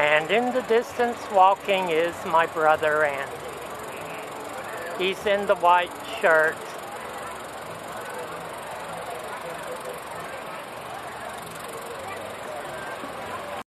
And in the distance walking is my brother Andy. He's in the white shirt